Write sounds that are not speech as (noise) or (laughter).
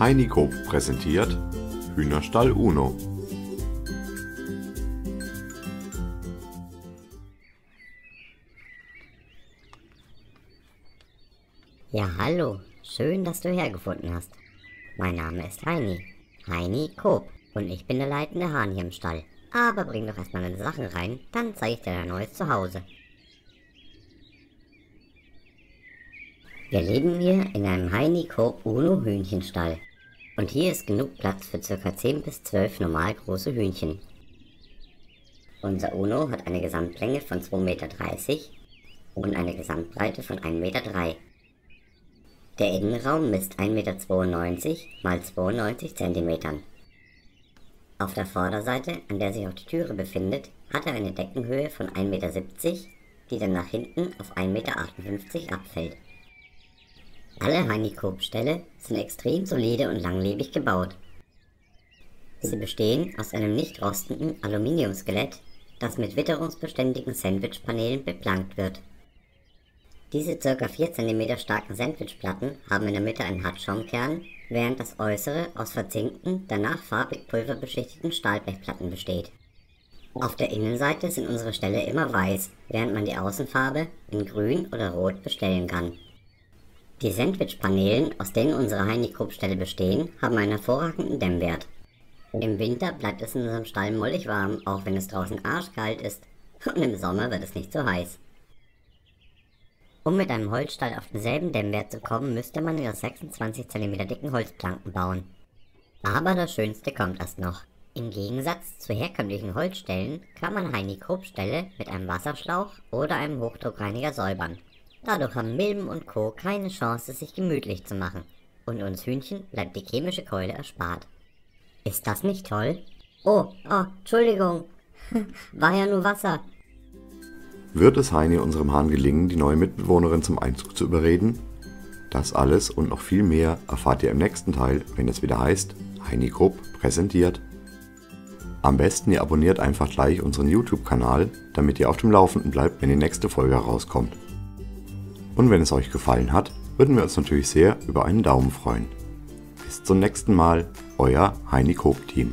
Heini Coop präsentiert Hühnerstall Uno. Ja, hallo. Schön, dass du hergefunden hast. Mein Name ist Heini. Heini Coop. Und ich bin der leitende Hahn hier im Stall. Aber bring doch erstmal deine Sachen rein, dann zeige ich dir dein neues Zuhause. Wir leben hier in einem Heini Coop Uno Hühnchenstall. Und hier ist genug Platz für ca. 10 bis 12 normal große Hühnchen. Unser Uno hat eine Gesamtlänge von 2,30 Meter und eine Gesamtbreite von 1,3 Meter. Der Innenraum misst 1,92 Meter mal 92 cm. Auf der Vorderseite, an der sich auch die Türe befindet, hat er eine Deckenhöhe von 1,70 Meter, die dann nach hinten auf 1,58 Meter abfällt. Alle Heinikop-Ställe sind extrem solide und langlebig gebaut. Sie bestehen aus einem nicht rostenden Aluminiumskelett, das mit witterungsbeständigen Sandwichpanelen beplankt wird. Diese ca. 4 cm starken Sandwichplatten haben in der Mitte einen Hartschaumkern, während das Äußere aus verzinkten, danach farbig pulverbeschichteten Stahlblechplatten besteht. Auf der Innenseite sind unsere Ställe immer weiß, während man die Außenfarbe in grün oder rot bestellen kann. Die Sandwichpanelen, aus denen unsere Heinikrupp-Ställe bestehen, haben einen hervorragenden Dämmwert. Im Winter bleibt es in unserem Stall mollig warm, auch wenn es draußen arschkalt ist. Und im Sommer wird es nicht so heiß. Um mit einem Holzstall auf denselben Dämmwert zu kommen, müsste man ihre 26 cm dicken Holzplanken bauen. Aber das Schönste kommt erst noch. Im Gegensatz zu herkömmlichen Holzstellen kann man Heini-Krupp-Ställe mit einem Wasserschlauch oder einem Hochdruckreiniger säubern. Dadurch haben Milben und Co. keine Chance, sich gemütlich zu machen. Und uns Hühnchen bleibt die chemische Keule erspart. Ist das nicht toll? Oh, oh, Entschuldigung. (laughs) War ja nur Wasser. Wird es Heini unserem Hahn gelingen, die neue Mitbewohnerin zum Einzug zu überreden? Das alles und noch viel mehr erfahrt ihr im nächsten Teil, wenn es wieder heißt Heini Grupp präsentiert. Am besten ihr abonniert einfach gleich unseren YouTube-Kanal, damit ihr auf dem Laufenden bleibt, wenn die nächste Folge herauskommt. Und wenn es euch gefallen hat, würden wir uns natürlich sehr über einen Daumen freuen. Bis zum nächsten Mal, euer Heini Coop Team.